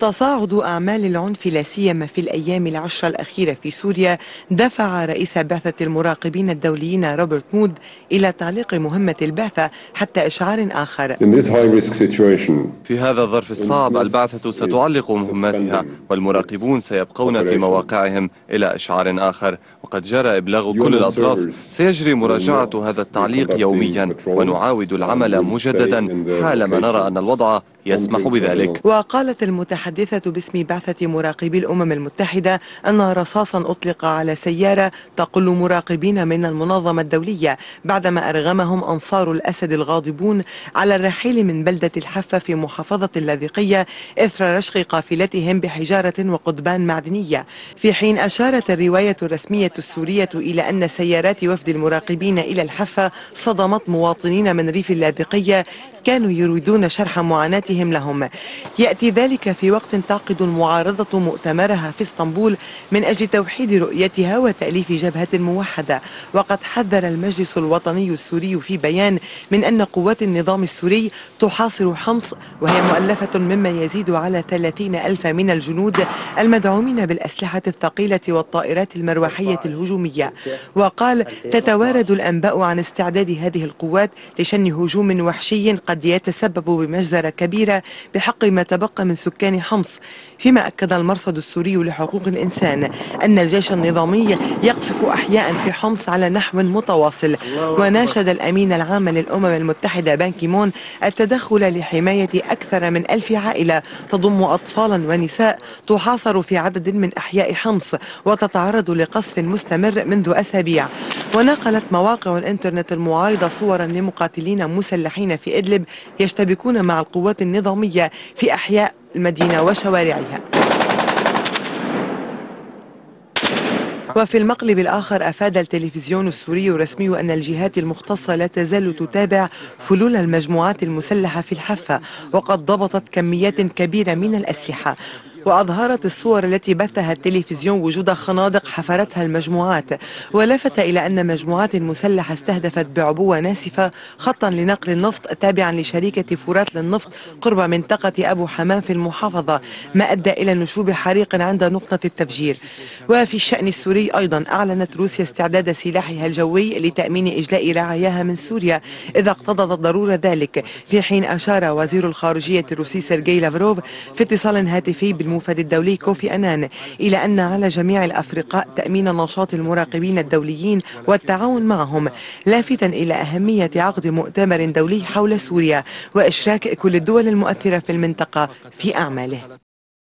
تصاعد أعمال العنف لا سيما في الأيام العشرة الأخيرة في سوريا دفع رئيس بعثة المراقبين الدوليين روبرت مود إلى تعليق مهمة البعثة حتى إشعار آخر. في هذا الظرف الصعب البعثة ستعلق مهماتها والمراقبون سيبقون في مواقعهم إلى إشعار آخر. وقد جرى إبلاغ كل الأطراف سيجري مراجعة هذا التعليق يوميا ونعاود العمل مجددا حالما نرى أن الوضع يسمح بذلك. وقالت المتحدثة باسم بعثة مراقبي الأمم المتحدة أن رصاصا أطلق على سيارة تقل مراقبين من المنظمة الدولية بعدما أرغمهم أنصار الأسد الغاضبون على الرحيل من بلدة الحفة في محافظة اللاذقية إثر رشق قافلتهم بحجارة وقضبان معدنية. في حين أشارت الرواية الرسمية السورية إلى أن سيارات وفد المراقبين إلى الحفة صدمت مواطنين من ريف اللاذقية كانوا يريدون شرح معاناتهم لهم. يأتي ذلك في وقت تعقد المعارضة مؤتمرها في اسطنبول من أجل توحيد رؤيتها وتأليف جبهة موحدة وقد حذر المجلس الوطني السوري في بيان من أن قوات النظام السوري تحاصر حمص وهي مؤلفة مما يزيد على 30 ألف من الجنود المدعومين بالأسلحة الثقيلة والطائرات المروحية الهجومية. وقال تتوارد الأنباء عن استعداد هذه القوات لشن هجوم وحشي قد يتسبب بمجزرة كبيرة بحق ما تبقى من سكان حمص فيما أكد المرصد السوري لحقوق الإنسان أن الجيش النظامي يقصف أحياء في حمص على نحو متواصل. وناشد الأمين العام للأمم المتحدة بان كيمون التدخل لحماية أكثر من ألف عائلة تضم أطفالا ونساء تحاصر في عدد من أحياء حمص وتتعرض لقصف مستمر منذ أسابيع. ونقلت مواقع الإنترنت المعارضة صورا لمقاتلين مسلحين في إدلب يشتبكون مع القوات النظامية في أحياء المدينة وشوارعها. وفي المقلب الآخر أفاد التلفزيون السوري الرسمي أن الجهات المختصة لا تزال تتابع فلول المجموعات المسلحة في الحافة وقد ضبطت كميات كبيرة من الأسلحة. وأظهرت الصور التي بثها التلفزيون وجود خنادق حفرتها المجموعات ولفت إلى أن مجموعات مسلحة استهدفت بعبوة ناسفة خطا لنقل النفط تابعا لشركة فرات للنفط قرب منطقة أبو حمام في المحافظة ما أدى إلى نشوب حريق عند نقطة التفجير. وفي الشأن السوري أيضا أعلنت روسيا استعداد سلاحها الجوي لتأمين إجلاء رعاياها من سوريا إذا اقتضت الضرورة ذلك. في حين أشار وزير الخارجية الروسي سيرجي لافروف في اتصال هاتفي الموفد الدولي كوفي أنان إلى أن على جميع الأفرقاء تأمين نشاط المراقبين الدوليين والتعاون معهم لافتا إلى أهمية عقد مؤتمر دولي حول سوريا وإشراك كل الدول المؤثرة في المنطقة في أعماله.